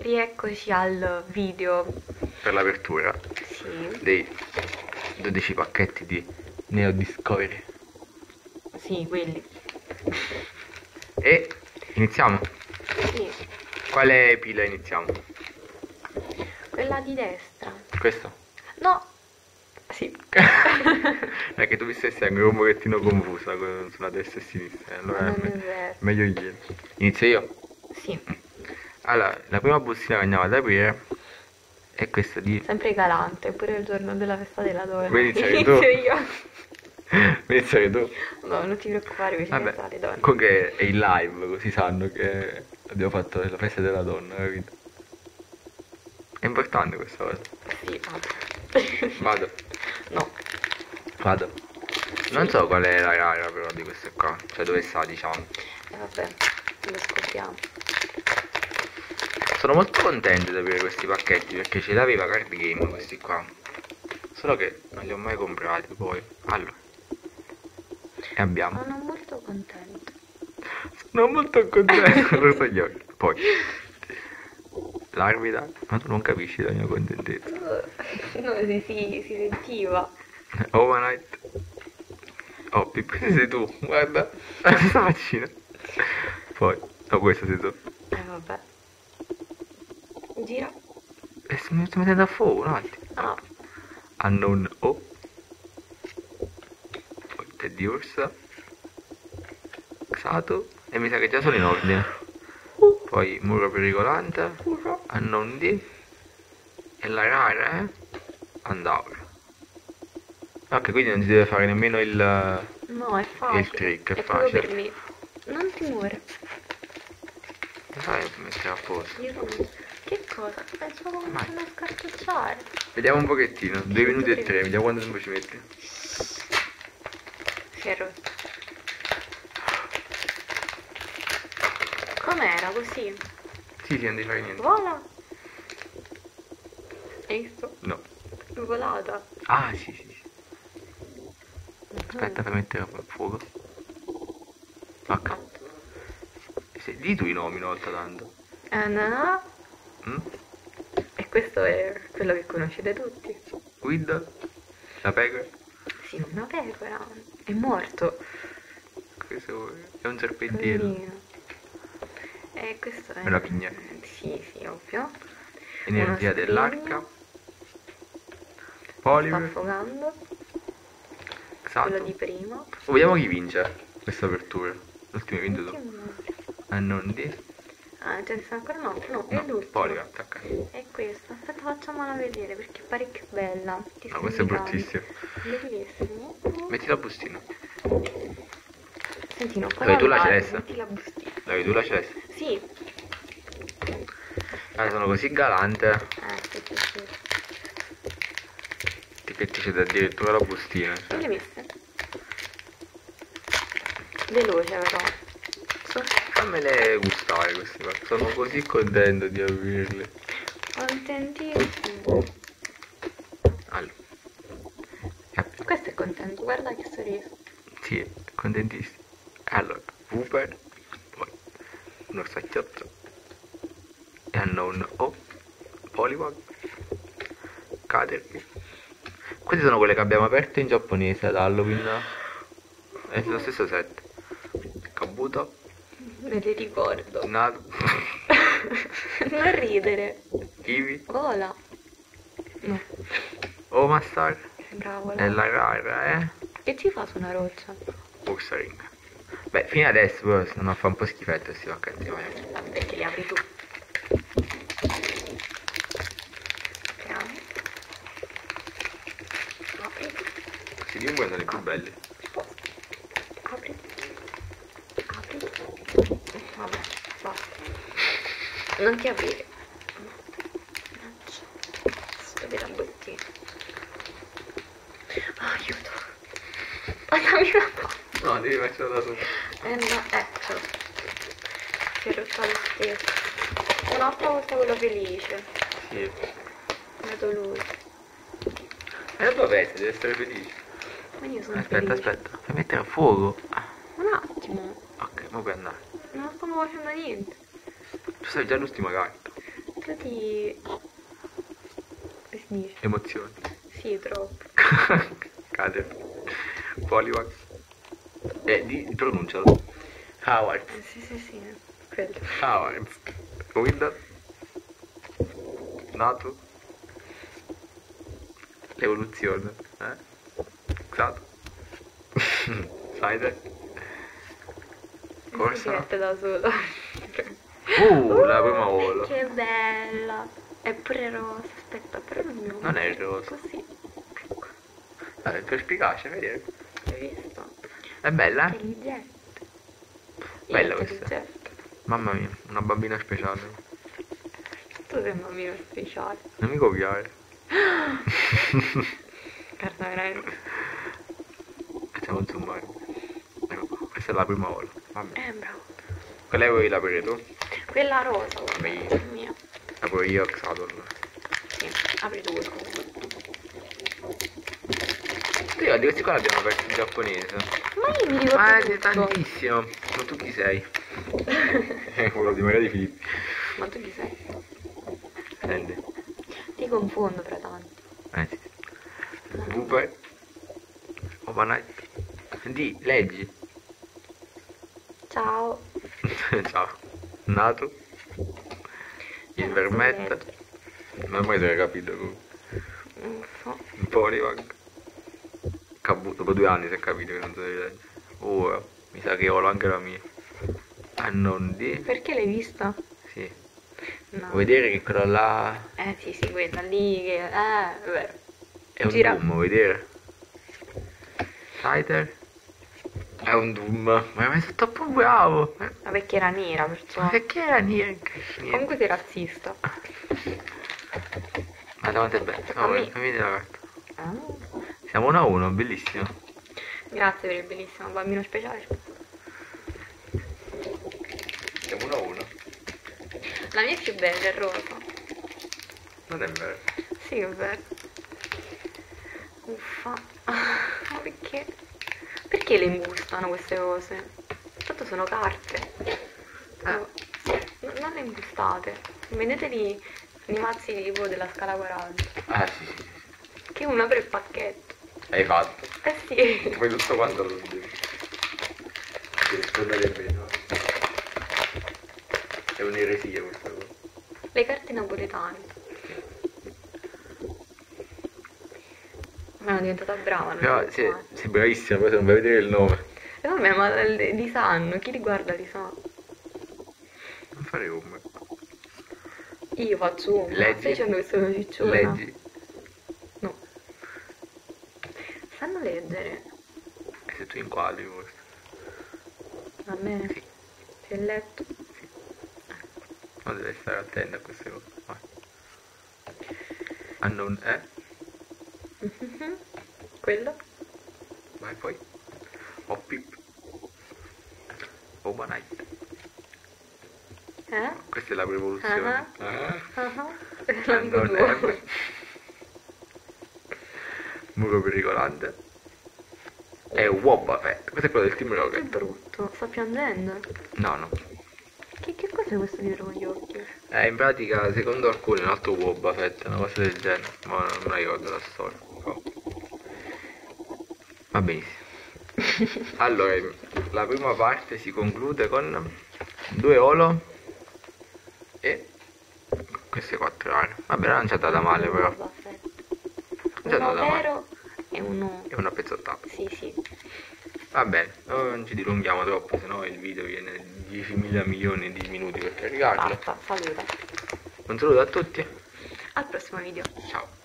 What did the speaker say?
Rieccoci al video. per l'apertura Sì, dei 12 pacchetti di Neo Discovery. sì, quelli. E iniziamo. Sì, Quale pila iniziamo? quella di destra. Questo? No. Sì. è che tu mi stai sempre un pochettino confusa con- sulla destra e sinistra. Allora è è me- vero. meglio ieri. Inizio io. Sì, Allora, la prima bustina che andiamo ad aprire è questa di... sempre galante, pure il giorno della festa della donna. Tu? Inizio io. Vuoi iniziare tu? No, non ti preoccupare, ci Vabbè, le donne. comunque è in live, così sanno che abbiamo fatto la festa della donna, capito? È importante questa cosa. Sì, vabbè. Vado, No, vado. Non so qual è la rara però di queste qua, cioè dove sta diciamo. e vabbè, lo scopriamo. Sono molto contento di avere questi pacchetti perché ce l'aveva Card Game questi qua. Solo che non li ho mai comprati poi. Allora. E abbiamo. Sono molto contento. Sono molto contento. Lo so gli occhi. Poi. L'arbitra. Ma tu non capisci la mia contentezza. No, si, si, si sentiva. Overnight. Oh, Pippo sei tu. Guarda. Questa faccina. Poi. No, questo sei tu. Eh, vabbè. Gira. E mi sto mettendo a fuoco un attimo. Ah, Unknown O. Teddy Ursa. Xato. E mi sa che già sono in ordine. Poi Muro Pericolante. Unknown D. E la rara, eh? Andaura. Ok, quindi non si deve fare nemmeno il... no, è facile. Il trick è proprio facile. Non ti muore. Lo sai mettere a posto. Non... Che cosa? Pensavo che Vai. non a scartocciare. Vediamo un pochettino. Due minuti e tre. Vediamo quanto tempo ci metti. Si è rotto. Com'era così? Sì, sì, non devi fare niente. Vola. Hai visto? No. Volata. Ah, sì, sì, sì. Aspetta per mettere a fuoco. Ok. Se, di tu i nomi una volta tanto. Eh, no, no. Mm? E questo è quello che conoscete tutti. Guida? La pecora? Sì, una pecora. È morto. Questo è un serpentello. E questo è... Una pigna. Sì, sì, ovvio. Energia dell'arca. Sta Polimer. affogando. Xato. Quello di prima. Oh, vediamo chi vince questa apertura. L'ultimo hai vinto tu. Ah, non di. Ah, ce ne sta ancora no? No, è No, l'ultimo. Polycat, ok. È questa. Aspetta, facciamola vedere perché è parecchio bella. Ti No, sto questo è indicando. bruttissimo. Bellissimo. Metti la bustina. Senti, puoi Dove tu la celeste? Metti la bustina. Vedi tu la celeste? Sì. Ah, sono così galante Eh, sì, sì, sì. che ti c'è addirittura la bustina. Cioè. le messe? Veloce però. So- Fammele gustare queste qua. Sono così contento di aprirle. Contentissimo. Allora. Questo è contento, guarda che sorriso. Sì, contentissimo. Allora, Wooper, poi uno sacchiotto, e Unknown O, Poliwag, Caterpie. Queste sono quelle che abbiamo aperto in giapponese ad Halloween. È lo stesso set. Me le ricordo. Naru, non ridere. Kiwi, Vola. No, Omastar bravo. e là. la rara, eh? Che ci fa su una roccia? Ursaring. Beh, fino adesso però stanno a fare un po' schifetto questi pacchetti, vai. Vabbè che li apri tu. Apriamo. Apri. Questi due sono i più. Apri. Apri. Vabbè, basta. Non ti aprire. Vedi la bottiglia. Aiuto. Ma dammi una mano. No, devi farcela da solo. Eh no, ecco. Si è rotto lo stesso. Un'altra volta quello felice. Sì. Vedo lui. È la tua veste, devi essere felice. Ma io sono Aspetta, felice. aspetta. Fai mettere a fuoco. Ah, Un attimo. ok, ma puoi andare. Non stiamo facendo niente. Tu sai già l'ultima carta. momento di... come si dice? Emozioni. Sì, troppo. Cade. Polivax. Eh, di, pronuncialo. Howard. Eh, Sì, sì, sì, quello. Howard. Windows. Nato. L'evoluzione. Eh? Xato. Cider. Si Corsa. mette da solo. Uh, la prima volta. Che bella. È pure rosa, aspetta, però non mi Non è rosa. Così. Vabbè, perspicace, vedi? Hai visto? È bella, eh? Intelligente. Bella questa. Mamma mia, una bambina speciale. Tu sei un bambino speciale. Non mi copiare. Guarda, veramente. Facciamo un zoomare. Ecco questa è la prima volta. Vabbè. Eh, bravo. Quella vuoi aprire tu? Quella rosa. Beh. è mia. Apro io allora. Sì, apri tu comunque. Ti ricordi questi qua l'abbiamo aperti in giapponese? Ma io mi ricordo Ma è tutto. tantissimo. Ma tu chi sei? Eh, quello di Maria di Filippi. Ma tu chi sei? Prendi. Ti confondo fra tanti. Eh sì. Cooper. Overnight. Di, leggi. Ciao. Ciao. Nato. Il vermetto. non mai hai capito. Non so. Un Polivac. Cabu, dopo due anni si è capito che non so leggere. Ora, mi sa che ho anche la mia. Ah non di. Perché l'hai vista? Sì. No. Vuoi vedere che quello là Eh sì, sì, quella lì che... Eh, è un Gira. Doom, vuoi vedere? Cider? È un Doom. Ma è troppo bravo. Ma perché era nera, perciò... Ma perché era? Niente. Comunque sei razzista. Ma davanti è bello. Me. Oh, fammi vedere la carta. Ah. Siamo 1 a 1, bellissimo. Grazie per il bellissimo bambino speciale. Siamo 1 a 1. La mia è più bella, è rosa. Non è vero. Sì, è vero. Uffa. Ma perché? Perché le imbustano queste cose? Tanto sono carte. No, non le imbustate. Vendeteli nei mazzi tipo della scala 40. Ah sì, sì, sì. Che uno apre il pacchetto. Hai fatto. Eh sì. Poi tutto quanto lo devi. Devi rispondere bene. È un'eresia questa cosa. Le carte napoletane. Ma sono diventata brava. non Però so sei bravissima, poi se non vai a vedere il nome. E vabbè, ma li sanno, chi li guarda li sa. Non fare come. Io faccio una, Leggi. stai dicendo che sono cicciona? Leggi. No. Sanno leggere. E se tu inquadri questo. Va bene? Sì. Si è letto? Ma devi stare attento a queste cose. Vai. Unknown è. Mhm. Quello? Vai poi. Hoppip. Overnight. Eh? Questa è la rivoluzione. Ah. Ah, L'amico Unknown tuo. è. Muro pericolante. È Wobba Fett. Questo è quello del Team Che Rocket. brutto, sta piangendo. No, no. Che, che cos'è questo dietro con gli occhi? Eh, in pratica, secondo alcuni è un altro Wobba Fett, una cosa del genere. Ma non ricordo la storia. Va benissimo. Allora, la prima parte si conclude con due olo e queste quattro armi. Vabbè, non c'è andata male però. Non c'è Uno andata male. e uno... È una pezzottata. Sì, sì. Va bene, non ci dilunghiamo troppo, sennò il video viene 10.000 milioni di minuti per caricarlo. Basta, saluta. Un saluto a tutti. Al prossimo video. Ciao.